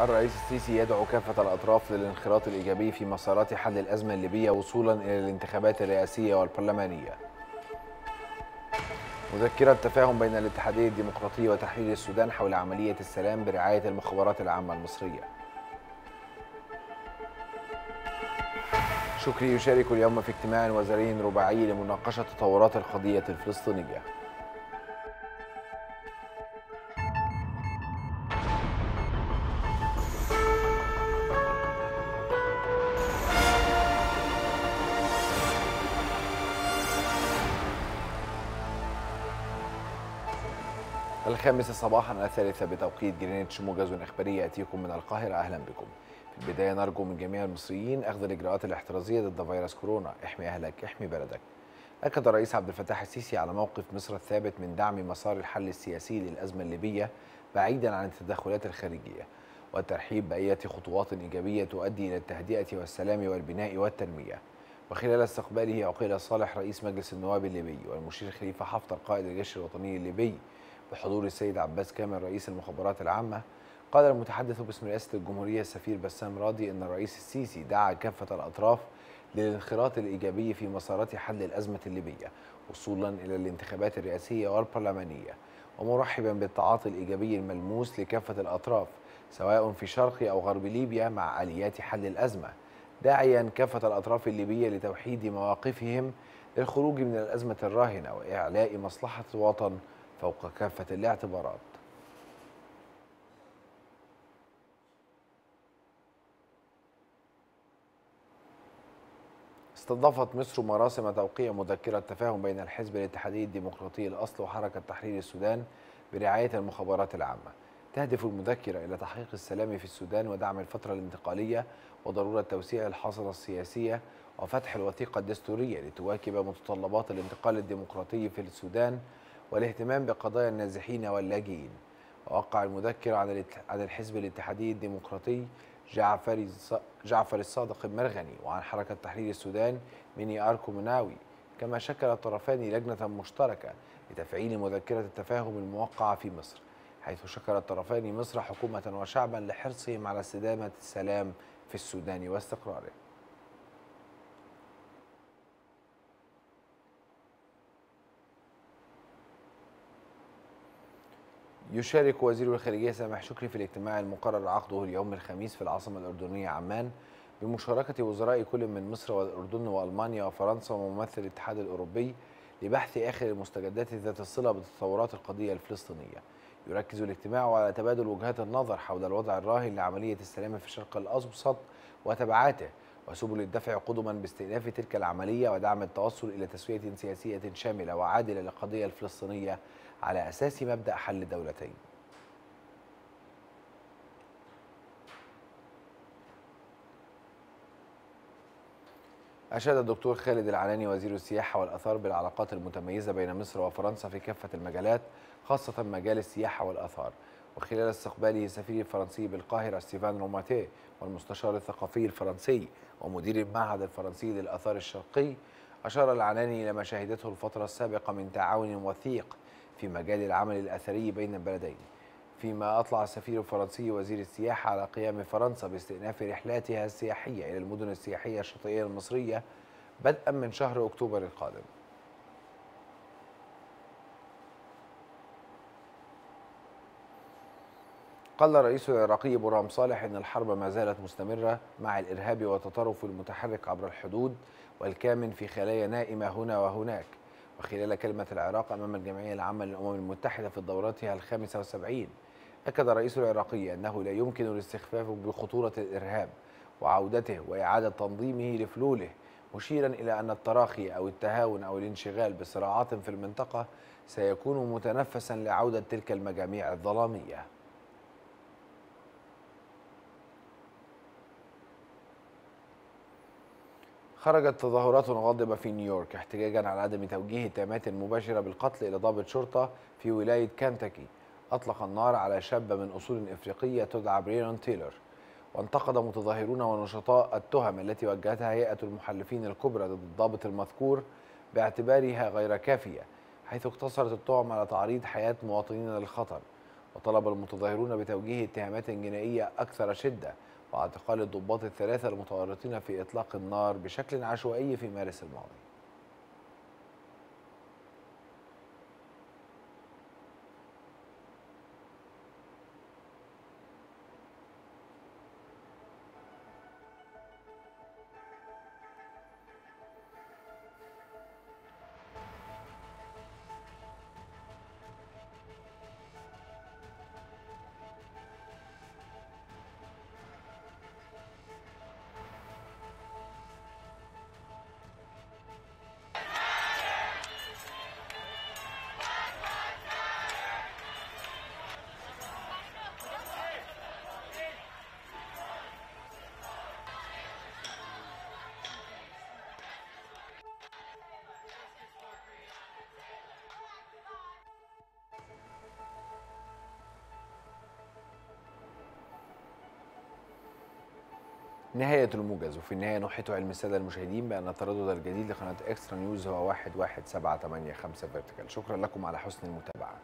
الرئيس السيسي يدعو كافة الأطراف للانخراط الإيجابي في مسارات حل الأزمة الليبية وصولا إلى الانتخابات الرئاسية والبرلمانية. مذكرة تفاهم بين الاتحادية الديمقراطية وتحرير السودان حول عملية السلام برعاية المخابرات العامة المصرية. شكري يشارك اليوم في اجتماع وزاري رباعي لمناقشة تطورات القضية الفلسطينية. الخامسة صباحا الثالثة بتوقيت جرينتش موجز إخباري يأتيكم من القاهرة. أهلا بكم. في البداية نرجو من جميع المصريين أخذ الإجراءات الاحترازية ضد فيروس كورونا. احمي أهلك احمي بلدك. أكد الرئيس عبد الفتاح السيسي على موقف مصر الثابت من دعم مسار الحل السياسي للأزمة الليبية بعيدا عن التدخلات الخارجية. والترحيب بأية خطوات إيجابية تؤدي إلى التهدئة والسلام والبناء والتنمية. وخلال استقباله عقيل صالح رئيس مجلس النواب الليبي والمشير خليفة حفتر قائد الجيش الوطني الليبي بحضور السيد عباس كامل رئيس المخابرات العامة قال المتحدث باسم رئاسة الجمهورية السفير بسام راضي أن الرئيس السيسي دعا كافة الأطراف للانخراط الإيجابي في مسارات حل الأزمة الليبية وصولا إلى الانتخابات الرئاسية والبرلمانية ومرحبا بالتعاطي الإيجابي الملموس لكافة الأطراف سواء في شرق أو غرب ليبيا مع آليات حل الأزمة داعيا كافة الأطراف الليبية لتوحيد مواقفهم للخروج من الأزمة الراهنة وإعلاء مصلحة الوطن فوق كافة الاعتبارات. استضافت مصر مراسم توقيع مذكرة تفاهم بين الحزب الاتحادي الديمقراطي الأصل وحركة تحرير السودان برعاية المخابرات العامة. تهدف المذكرة إلى تحقيق السلام في السودان ودعم الفترة الانتقالية وضرورة توسيع الحاصلة السياسية وفتح الوثيقة الدستورية لتواكب متطلبات الانتقال الديمقراطي في السودان والاهتمام بقضايا النازحين واللاجئين. ووقع المذكر عن عن الحزب الاتحادي الديمقراطي جعفر جعفر الصادق المرغني وعن حركة تحرير السودان ميني أركو مناوي. كما شكل الطرفان لجنة مشتركة لتفعيل مذكرة التفاهم الموقعة في مصر حيث شكر الطرفان مصر حكومة وشعبا لحرصهم على استدامة السلام في السودان واستقراره. يشارك وزير الخارجية سامح شكري في الاجتماع المقرر عقده اليوم الخميس في العاصمة الأردنية عمان بمشاركة وزراء كل من مصر والأردن وألمانيا وفرنسا وممثل الاتحاد الأوروبي لبحث آخر المستجدات ذات الصلة بتطورات القضية الفلسطينية. يركز الاجتماع على تبادل وجهات النظر حول الوضع الراهن لعملية السلام في الشرق الأوسط وتبعاته وسبل الدفع قدما باستئناف تلك العملية ودعم التوصل إلى تسوية سياسية شاملة وعادلة للقضية الفلسطينية على أساس مبدأ حل دولتين. أشاد الدكتور خالد العناني وزير السياحة والأثار بالعلاقات المتميزة بين مصر وفرنسا في كافة المجالات خاصة مجال السياحة والأثار. وخلال استقباله السفير الفرنسي بالقاهرة ستيفان روماتي والمستشار الثقافي الفرنسي ومدير المعهد الفرنسي للآثار الشرقي أشار العناني إلى ما شهدته الفترة السابقة من تعاون وثيق في مجال العمل الأثري بين البلدين. فيما أطلع السفير الفرنسي وزير السياحة على قيام فرنسا باستئناف رحلاتها السياحية إلى المدن السياحية الشاطئية المصرية بدءا من شهر أكتوبر القادم. قال الرئيس العراقي برام صالح إن الحرب ما زالت مستمرة مع الإرهاب والتطرف المتحرك عبر الحدود والكامن في خلايا نائمة هنا وهناك. وخلال كلمة العراق أمام الجمعية العامة للأمم المتحدة في دورتها الخامسة والسبعين أكد الرئيس العراقي أنه لا يمكن الاستخفاف بخطورة الإرهاب وعودته وإعادة تنظيمه لفلوله مشيرا إلى أن التراخي أو التهاون أو الانشغال بصراعات في المنطقة سيكون متنفسا لعودة تلك المجاميع الظلامية. خرجت تظاهرات غاضبة في نيويورك احتجاجا على عدم توجيه اتهامات مباشرة بالقتل إلى ضابط شرطة في ولاية كنتاكي. أطلق النار على شابة من أصول إفريقية تدعى برينون تيلر. وانتقد متظاهرون ونشطاء التهم التي وجهتها هيئة المحلفين الكبرى ضد الضابط المذكور باعتبارها غير كافية حيث اقتصرت التهم على تعريض حياة مواطنين للخطر. وطلب المتظاهرون بتوجيه اتهامات جنائية أكثر شدة واعتقال الضباط الثلاثة المتورطين في إطلاق النار بشكل عشوائي في مارس الماضي. نهاية الموجز وفي النهاية نحيط علم السادة المشاهدين بأن التردد الجديد لقناة إكسترا نيوز هو 11785 فيرتيكال شكرا لكم على حسن المتابعة.